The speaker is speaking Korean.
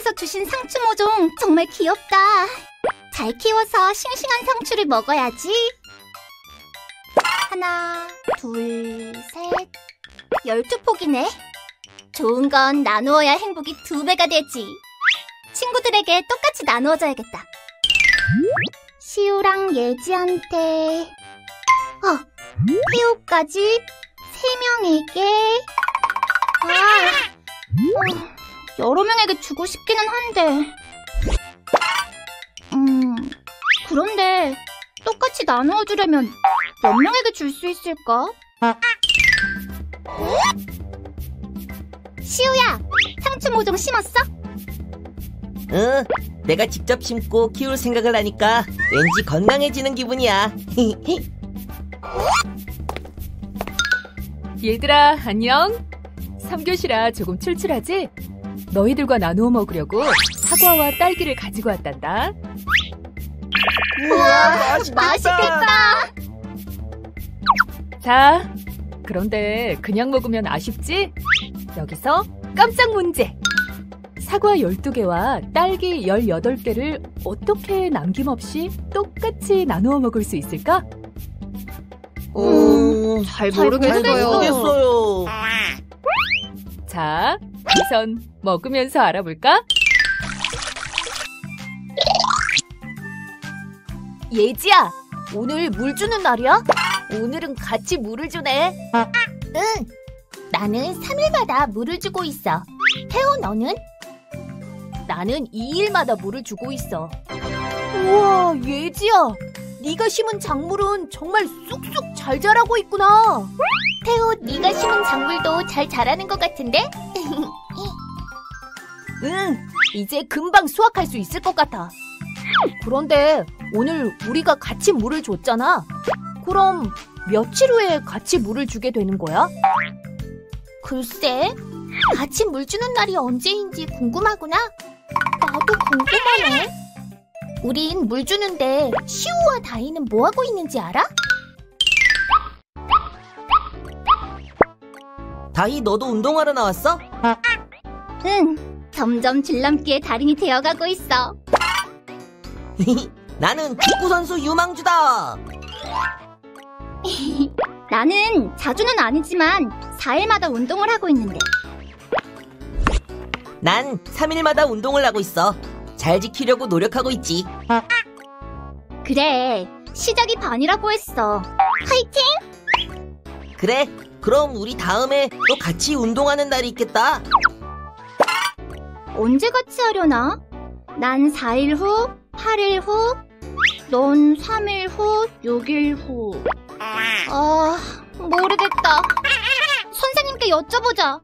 시우님께서 주신 상추 모종 정말 귀엽다. 잘 키워서 싱싱한 상추를 먹어야지. 하나, 둘, 셋, 열두 폭이네. 좋은 건 나누어야 행복이 두 배가 되지. 친구들에게 똑같이 나누어줘야겠다. 시우랑 예지한테, 어, 희우까지 세 명에게, 아, 어, 여러 명에게 주고 싶기는 한데, 음, 그런데 똑같이 나누어 주려면 몇 명에게 줄 수 있을까? 시우야, 상추 모종 심었어? 응, 내가 직접 심고 키울 생각을 하니까 왠지 건강해지는 기분이야. 얘들아, 안녕? 3교시라 조금 출출하지? 너희들과 나누어 먹으려고 사과와 딸기를 가지고 왔단다. 우와, 맛있겠다. 자, 그런데 그냥 먹으면 아쉽지? 여기서 깜짝 문제! 사과 12개와 딸기 18개를 어떻게 남김없이 똑같이 나누어 먹을 수 있을까? 음, 잘 잘 모르겠어요. 자, 우선 먹으면서 알아볼까? 예지야, 오늘 물 주는 날이야? 오늘은 같이 물을 주네. 응. 나는 3일마다 물을 주고 있어. 태호 너는? 나는 2일마다 물을 주고 있어. 우와, 예지야. 네가 심은 작물은 정말 쑥쑥 잘 자라고 있구나. 태호 네가 심은 작물도 잘 자라는 것 같은데? 응, 이제 금방 수확할 수 있을 것 같아. 그런데 오늘 우리가 같이 물을 줬잖아. 그럼 며칠 후에 같이 물을 주게 되는 거야? 글쎄, 같이 물 주는 날이 언제인지 궁금하구나. 나도 궁금하네. 우린 물 주는데 시우와 다이는 뭐 하고 있는지 알아? 다희 너도 운동하러 나왔어? 응. 점점 줄넘기의 달인이 되어가고 있어. 나는 축구 선수 유망주다. 나는 자주는 아니지만 4일마다 운동을 하고 있는데. 난 3일마다 운동을 하고 있어. 잘 지키려고 노력하고 있지. 그래, 시작이 반이라고 했어. 화이팅! 그래, 그럼 우리 다음에 또 같이 운동하는 날이 있겠다. 언제 같이 하려나? 난 4일 후, 8일 후, 넌 3일 후, 6일 후. 아, 모르겠다. 선생님께 여쭤보자.